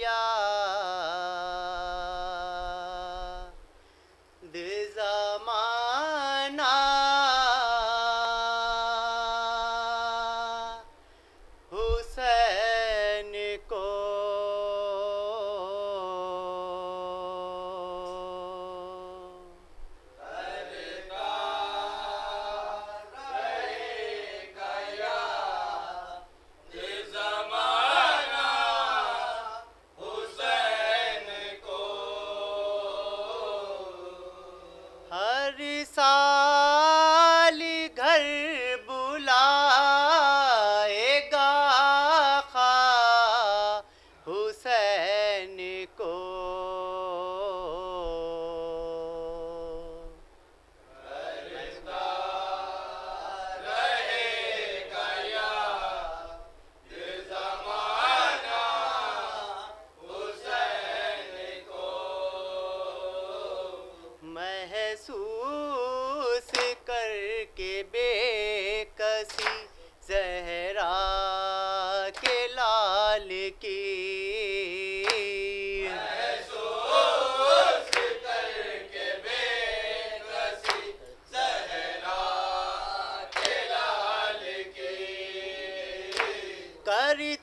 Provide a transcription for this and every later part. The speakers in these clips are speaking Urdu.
ya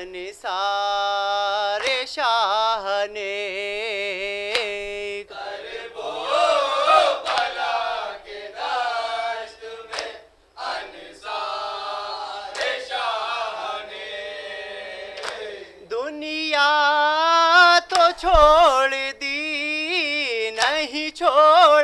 انصار شاہ نے دنیا تو چھوڑ دی نہیں چھوڑ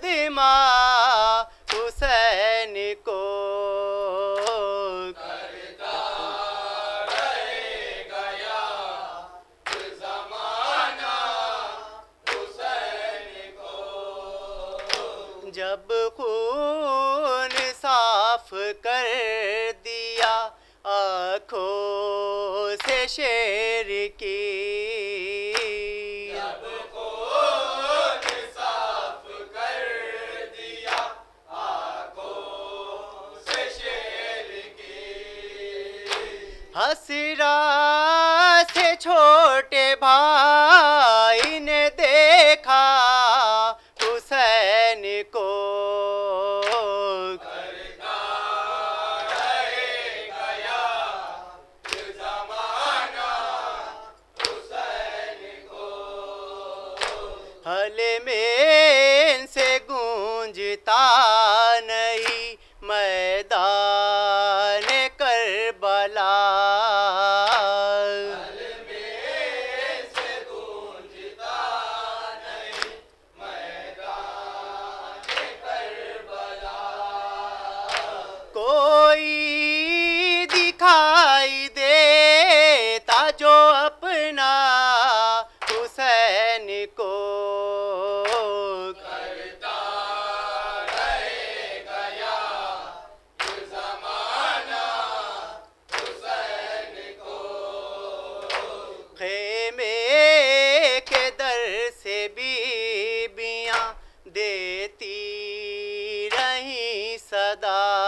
قدمہ حسین کو۔ جب خون صاف کر دیا آنکھوں سے شیر کی اسرا سے چھوٹے بھائی دیتی رہی صدا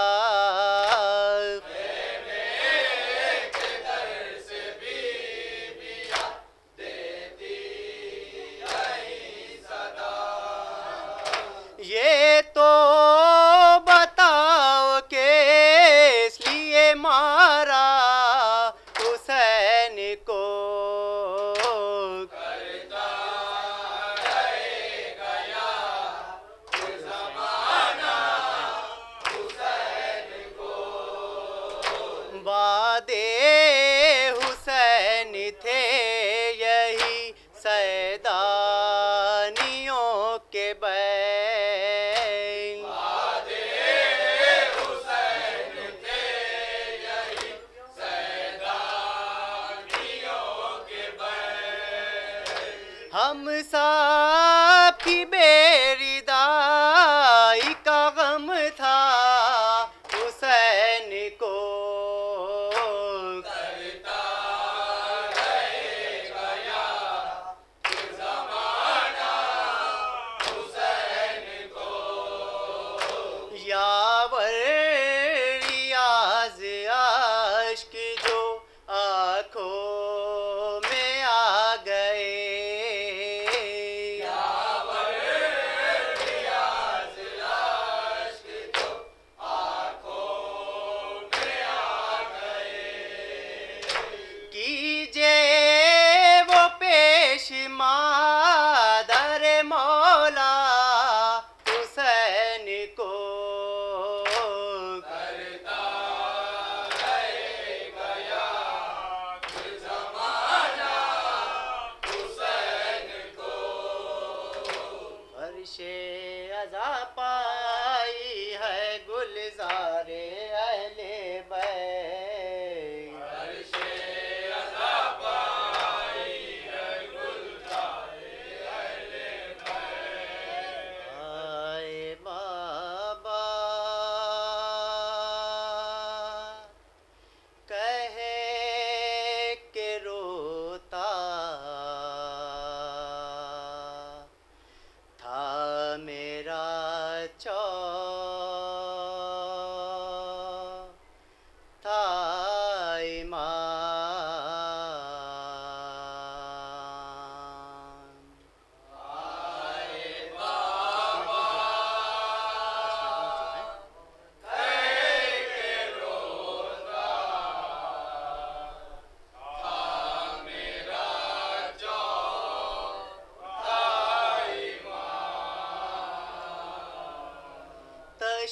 Perişe azapa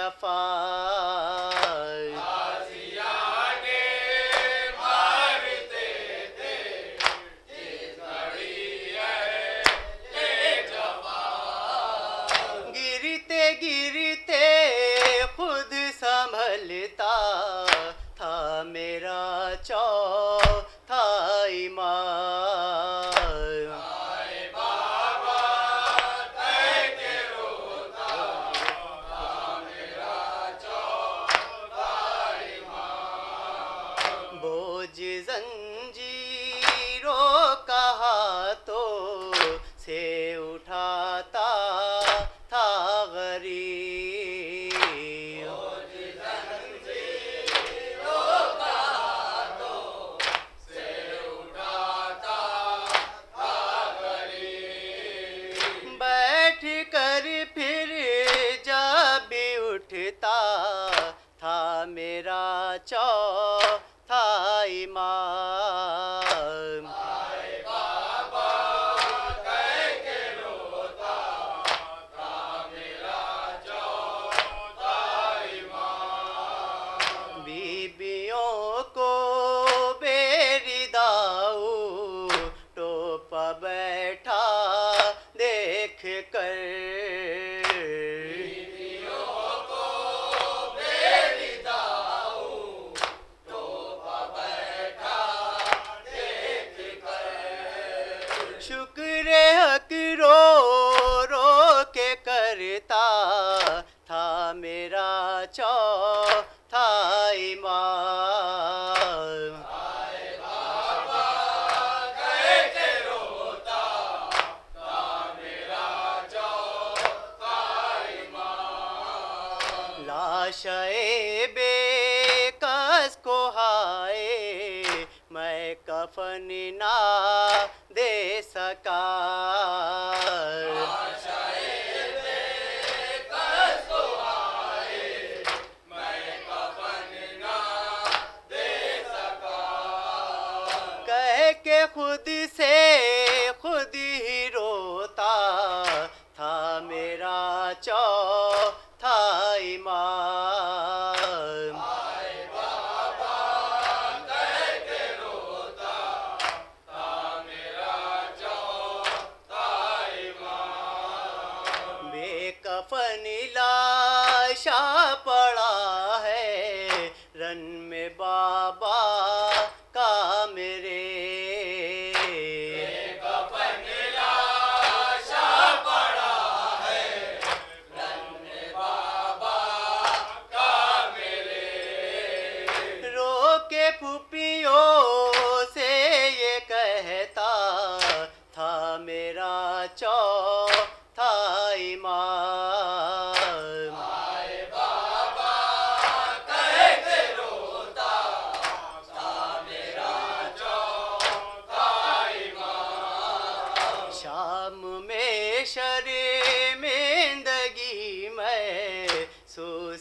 I fire. اٹھتا تھا میرا چو تھا ایمان لاشے بے کس کو ہائے؟ میں کفن نہ دے سکا۔ خود چوتھا امام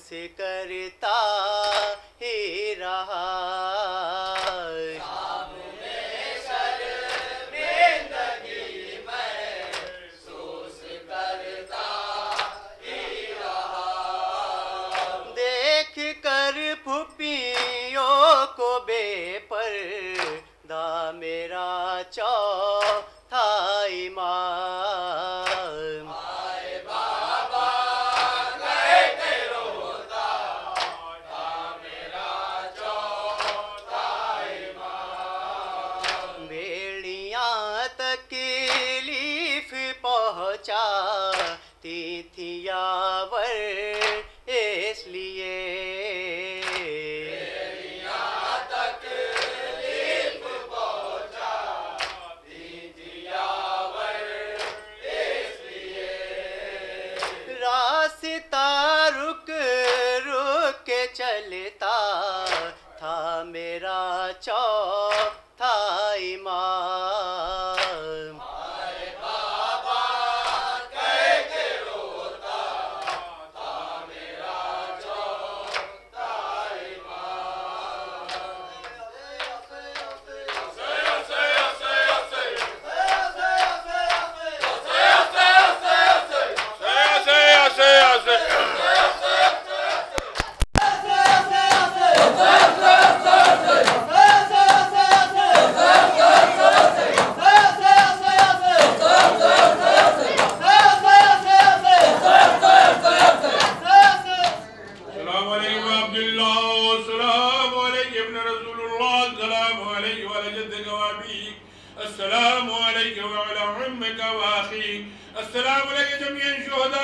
سوس کرتا ہی رہا۔ دیکھ کر پھوپھیوں کو بے پر دا میرا چو چوتھا امام راستہ رک رک کے چلتا تھا میرا چوتھا امام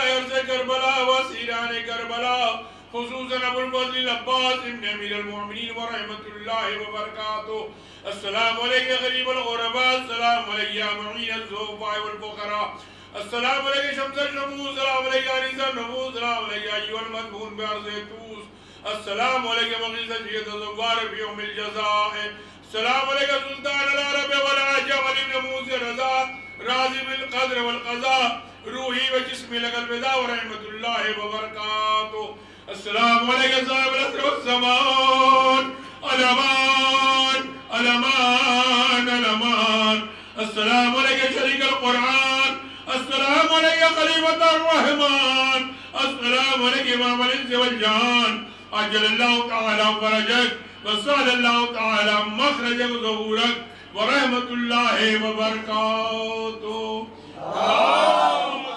واخيك السلام عليك جميع شهداء ارض کربلا واسیران خصوصا ابو الفضل العباس ابن امیر المؤمنین ورحمت اللہ وبرکاتہ۔ السلام علیکم غریب الغرباء السلام علیکم معین الزوفاء والفقراء۔ السلام علیکم شمس الشموس السلام علیکم عریض النفوس السلام علیکم ایوہ المدبون بعرض توس۔ السلام علیکم مغیث جیت الزوار فی یوم الجزاء۔ السلام علیکم سلطان العرب والعجم ابن موسى رضا، راضی بالقدر والقضاء روحی و جسمی لگل بدا ورحمت اللہ وبرکاتہ۔ السلام علیکم صاحب الاسر والزمان الامان الامان الامان السلام علیکم شریک القرآن، السلام علیکم خلیفت الرحمن، السلام علیکم امام الانس والجان۔ عجل اللہ تعالی فرجک وسال اللہ تعالی مخرج ظہورک ورحمت اللہ وبرکاتہ آمین